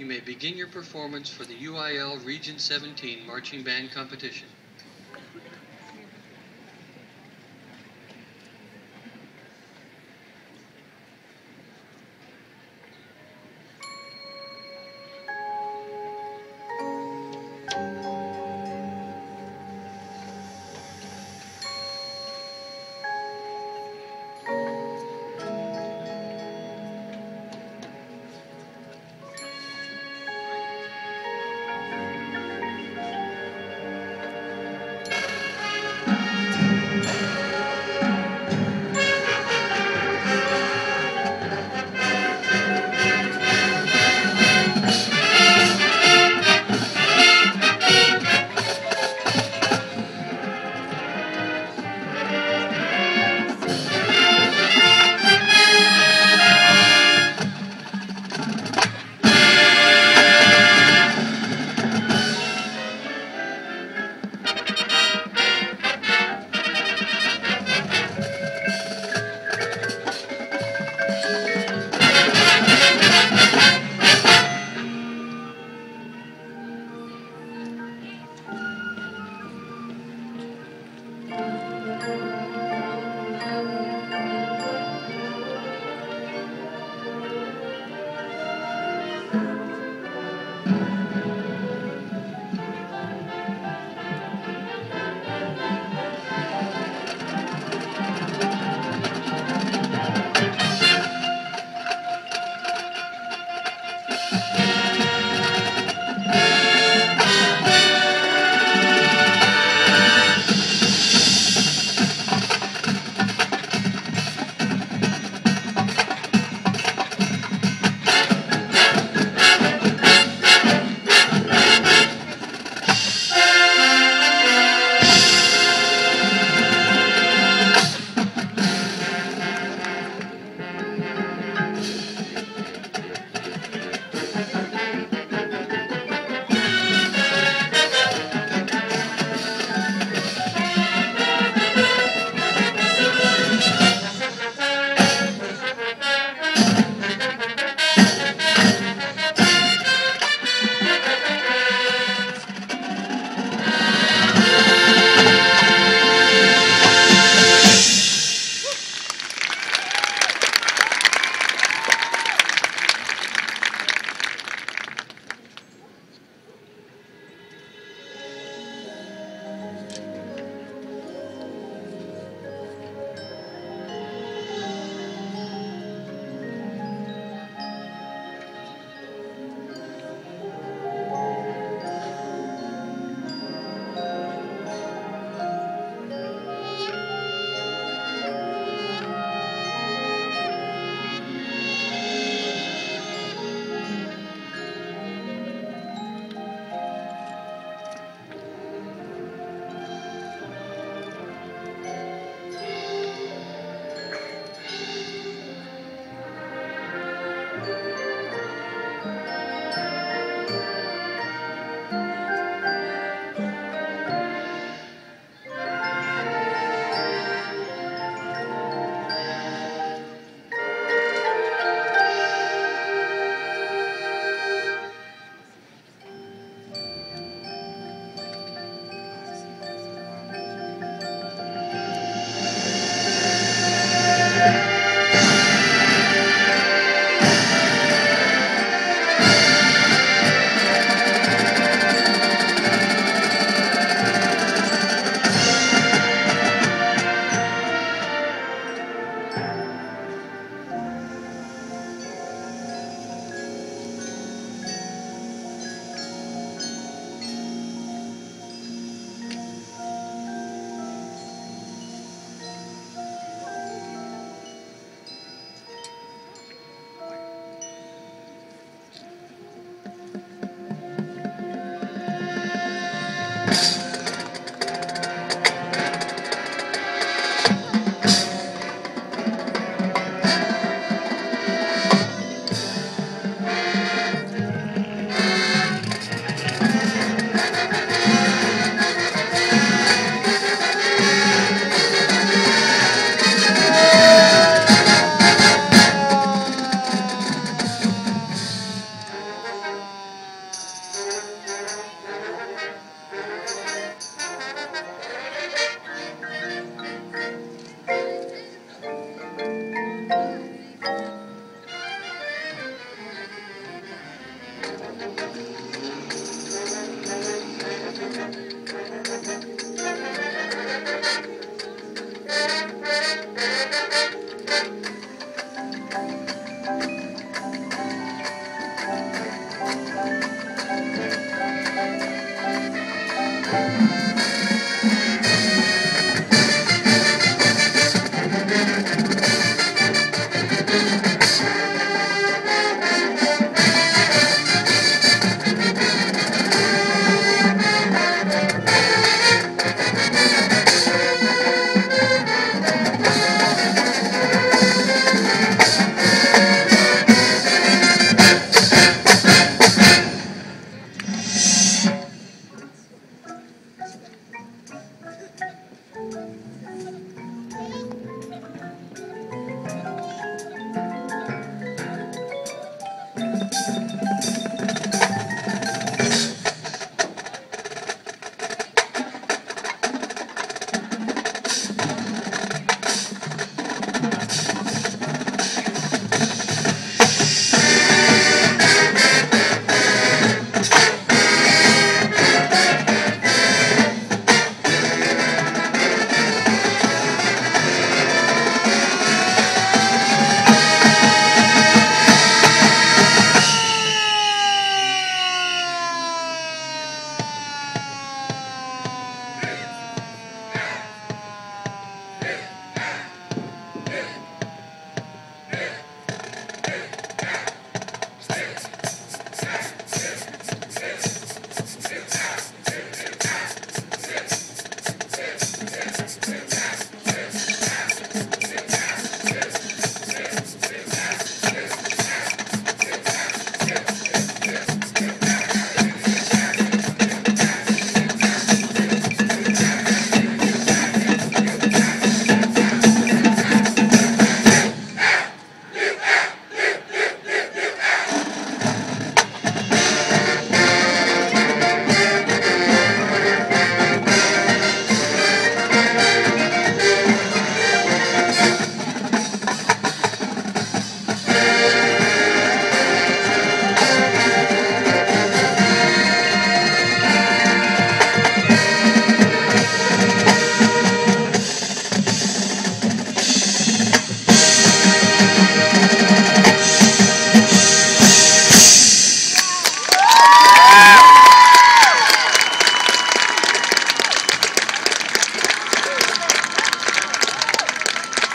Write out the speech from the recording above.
you may begin your performance for the UIL Region 17 Marching Band Competition. Música